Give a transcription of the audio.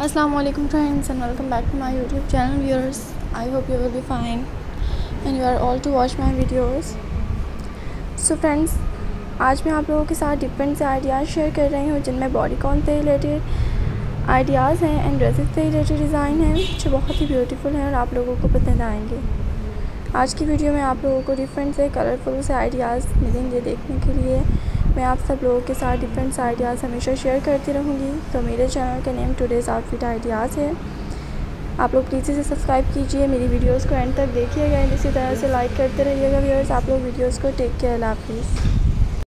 अस्सलाम वालेकुम friends and welcome back to my YouTube channel viewers I hope you will be fine and you are all to watch my videos so friends आज मैं आप लोगों के साथ different से आइडियाज़ शेयर कर रही हूँ, जिनमें बॉडी कॉन से रिलेटेड आइडियाज़ हैं एंड ड्रेसेस से रिलेटेड डिज़ाइन हैं, जो बहुत ही ब्यूटीफुल हैं और आप लोगों को पसंद आएँगे। आज की वीडियो में आप लोगों को डिफरेंट से कलरफुल से आइडियाज़ मिलेंगे देखने के लिए। मैं आप सब लोगों के साथ डिफरेंट आइडियाज़ हमेशा शेयर करती रहूँगी। तो मेरे चैनल का नेम टुडेज़ आउटफिट आइडियाज़ है। आप लोग प्लीज़ इसे सब्सक्राइब कीजिए। मेरी वीडियोस को एंड तक देखिएगा। एंड इसी तरह से लाइक करते रहिएगा व्यूअर्स आप लोग वीडियोस को टेक केयर हाफिज़।